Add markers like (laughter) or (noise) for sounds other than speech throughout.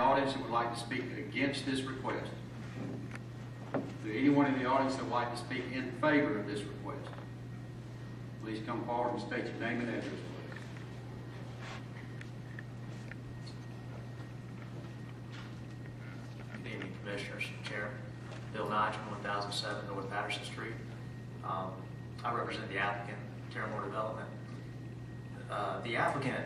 audience that would like to speak against this request? There anyone in the audience that would like to speak in favor of this request? Please come forward and state your name and address, please. Good Commissioners, Chair. Bill Nijem, 1007 North Patterson Street. Um, I represent the applicant, Teramore Development. Uh, The applicant,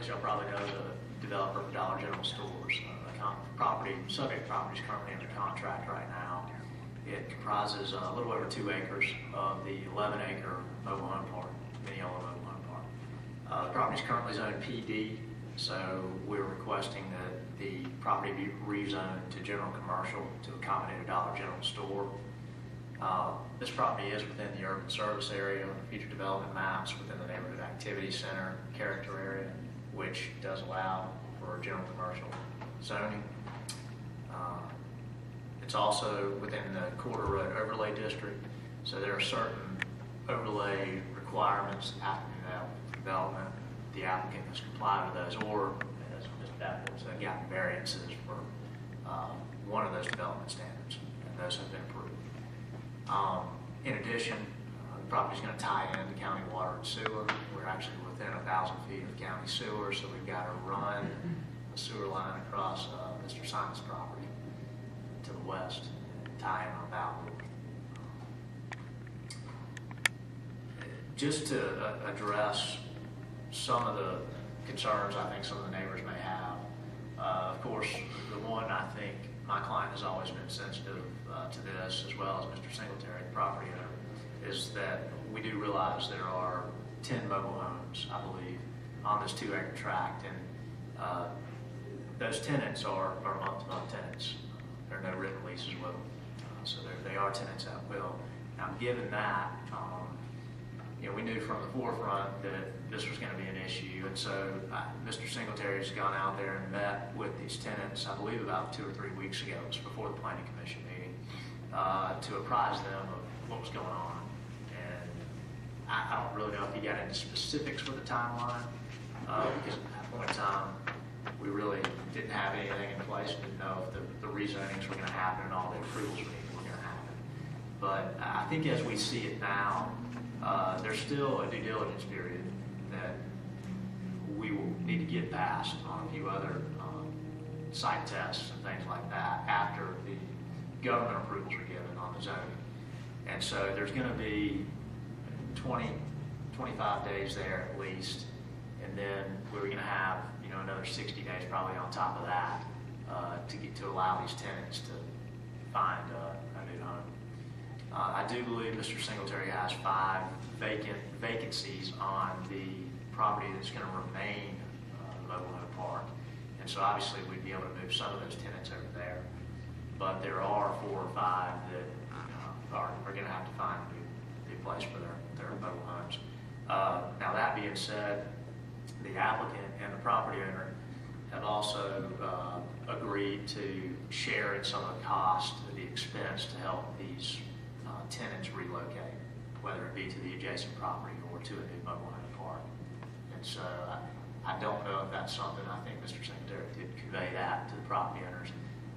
as y'all probably know, is a developer for Dollar General stores. Uh, The property, subject property is currently under contract right now. It comprises uh, a little over two acres of the 11 acre mobile home park, Mineola Mobile Home Park. Uh, The property is currently zoned PD, so we're requesting that the property be rezoned to general commercial to accommodate a Dollar General store. Uh, This property is within the urban service area, future development maps within the neighborhood activity center character area, which does allow for general commercial zoning. Uh, It's also within the Corder Road overlay district, so there are certain overlay requirements be met with development. The applicant has complied with those, or as Mr. Davenport said, gotten variances for uh, one of those development standards, and those have been approved. Um, In addition, uh, the property's going to tie into county water and sewer. We're actually within a thousand feet of county sewer, so we've got to run a sewer line across uh, Mr. Simon's property to the west, and tie in on Valverde. Just to uh, address some of the concerns I think some of the neighbors may have. Uh, Of course, the one I think my client has always been sensitive uh, to this, as well as Mr. Singletary, the property owner, is that we do realize there are 10 mobile homes, I believe, on this two-acre tract, and uh, those tenants are are month-to-month tenants. There are no written leases with them, Uh, so they're- tenants at will. Now, given that, um, you know, we knew from the forefront that this was going to be an issue, and so uh, Mr. Singletary's gone out there and met with these tenants, I believe about two or three weeks ago, it was before the planning commission meeting, uh, to apprise them of what was going on. I, don't really know if he got into specifics with the timeline, uh, because at that point in time, we really didn't have anything in place, We didn't know if the, the rezonings were going to happen and all the approvals were going to happen. But I think as we see it now, uh, there's still a due diligence period that we will need to get past on a few other um, site tests and things like that after the government approvals are given on the zoning. And so there's going to be 20, 25 days there at least, and then we're going to have, you know, another 60 days probably on top of that uh, to get, to allow these tenants to find uh, a new home. Uh, I do believe Mr. Singletary has five vacant vacancies on the property that's going to remain uh, mobile home park. And so obviously we'd be able to move some of those tenants over there. But there are four or five that uh, are, are going to have to find new place for their, their mobile homes. Uh, Now, that being said, the applicant and the property owner have also uh, agreed to share in some of the cost, the expense to help these uh, tenants relocate, whether it be to the adjacent property or to a new mobile home park. And so I- I don't know if that's something, I think Mr. Singletary did convey that to the property owners.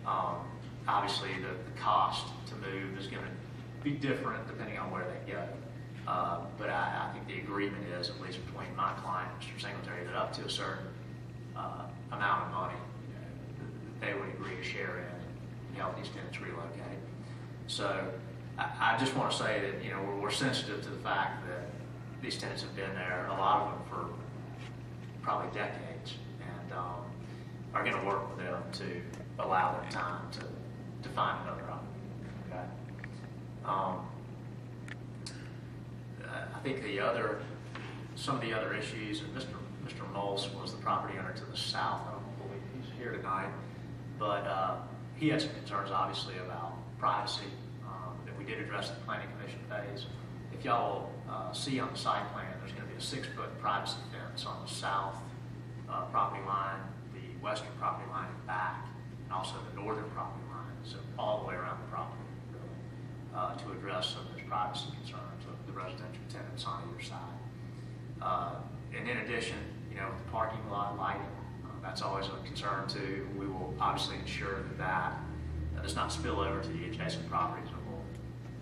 Um, Obviously, the, the cost to move is going to be different depending on where they go. Uh, But I, I think the agreement is, at least between my client, Mr. Singletary, that up to a certain uh, amount of money, that they would agree to share in and help these tenants relocate. So I, I just want to say that, you know, we're, we're sensitive to the fact that these tenants have been there, a lot of them for probably decades, and um, are going to work with them to allow them time to, to find another home. Um, I think the other, some of the other issues, and Mr. Mr. Moles was the property owner to the south. I don't believe he's here tonight, but uh, he had some concerns, obviously, about privacy um, that we did address the planning commission phase. If y'all uh, see on the site plan, there's going to be a six-foot privacy fence on the south uh, property line, the western property line and back, and also the northern property line, so all the way around the property, uh, to address some of those privacy concerns of the residential tenants on either side. Uh, And in addition, you know, the parking lot lighting, uh, that's always a concern too. We will obviously ensure that that does not spill over to the adjacent properties and will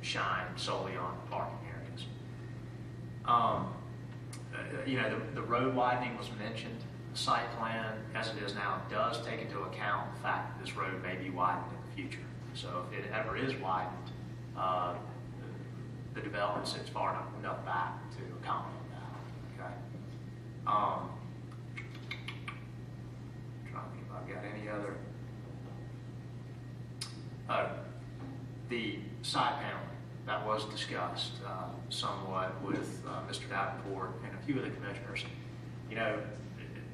shine solely on parking areas. Um, uh, You know, the, the road widening was mentioned. The site plan, as it is now, does take into account the fact that this road may be widened in the future. So if it ever is widened, uh, the development sits far enough, back to accommodate that, okay? Um, Trying to think if I've got any other. Uh, The side panel, that was discussed uh, somewhat with uh, Mr. Davenport and a few of the commissioners. You know,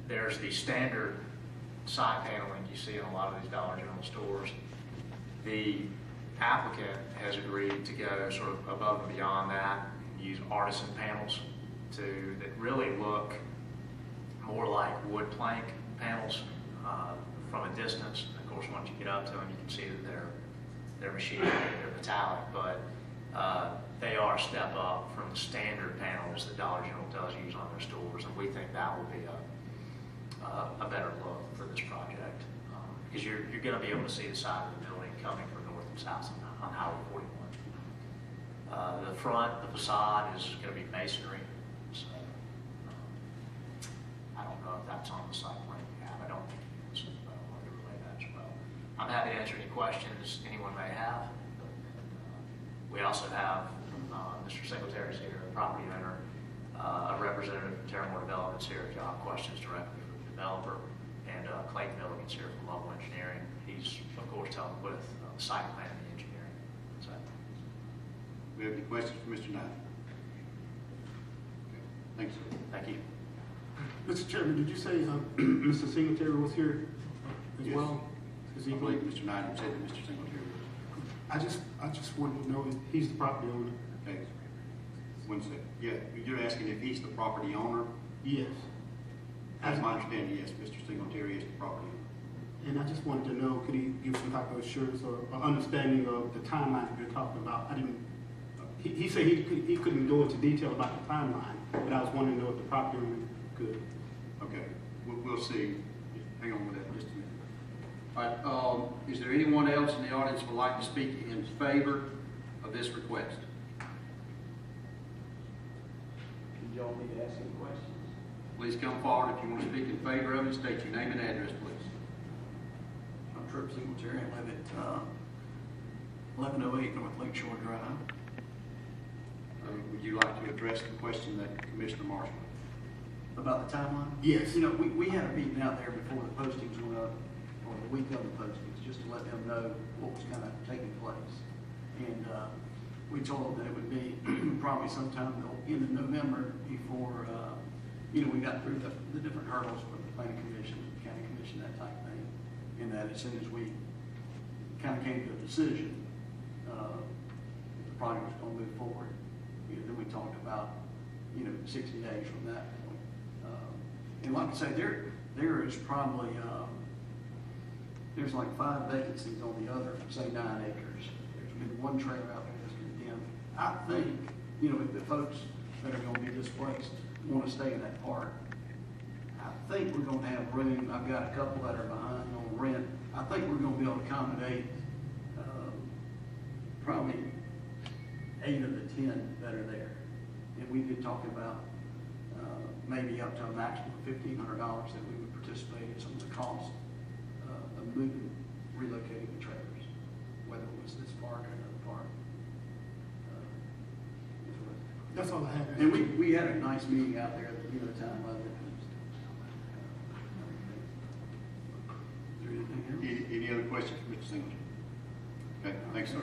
there's the standard side paneling you see in a lot of these Dollar General stores. The applicant has agreed to go sort of above and beyond that, and use artisan panels to, that really look more like wood plank panels uh, from a distance. Of course, once you get up to them, you can see that they're, they're machined, they're metallic, but uh, they are a step up from the standard panels that Dollar General does use on their stores, and we think that will be a, a a better look for this project. um, Because you're, you're gonna be able to see the side of the building coming from south on on Highway 41. Uh, The front, the facade is gonna be masonry, so um, I don't know if that's on the site plan we have, I don't think it is, I wanted to relay that as well. I'm happy to answer any questions anyone may have. Uh, We also have, uh, Mr. Singletary's here, a property owner, uh, a representative from Teramore Development's here, if y'all have questions directly from the developer, and uh, Clayton Milligan's here from Lovell Engineering. He's, of course, helping with uh, the site plan and the engineering. So, We have any questions for Mr. Knight? Okay, Thanks, thank you. Mr. Chairman, did you say uh, (clears throat) Mr. Singletary was here as Yes. well? This I believe? Mr. Knight said that Mr. Singletary was. I just, I just wanted to know if he's the property owner. Okay. One second. Yeah, you're asking if he's the property owner? Yes. That's my understanding, yes, Mr. Singletary is the property owner. And I just wanted to know, could he give some type of assurance or or understanding of the timeline that you're talking about? I didn't, he, he said he, could- he couldn't go into detail about the timeline, but I was wanting to know if the property owner could. Okay, we'll, we'll see. Hang on with that just a minute. All right, um, is there anyone else in the audience who would like to speak in favor of this request? Did y'all need to ask any questions? Please come forward if you want to speak in favor of it, state your name and address, please. I'm Trip Singletary, I live at, uh, eleven oh eight North Lake Shore Drive. Uh, Would you like to address the question that Commissioner Marshall? About the timeline? Yes. You know, we, we had a meeting out there before the postings went up, or the week of the postings, just to let them know what was kind of taking place. And, uh, we told them that it would be (clears throat) probably sometime in the end of November before, uh, you know, we got through the, the different hurdles for the planning commission, the county commission, that type of thing. And that as soon as we kind of came to a decision, uh, the project was gonna move forward. You know, then we talked about, you know, sixty days from that point. Um, And like I say, there, there is probably, um, there's like five vacancies on the other, say nine acres. There's been one trailer out there that's condemned. I think, you know, if the folks that are gonna be displaced wanna stay in that park, I think we're gonna have room, I've got a couple that are behind rent. I think we're gonna be able to accommodate, um, probably eight of the ten that are there. And we did talk about, uh, maybe up to a maximum of fifteen hundred dollars that we would participate in some of the costs, uh, of moving, relocating the trailers, whether it was this park or another park. Uh, That's all I have. And we, we had a nice meeting out there at the, town of. Is there anything else? Any, any other questions for Mr. Singletary? Okay, thanks, sir.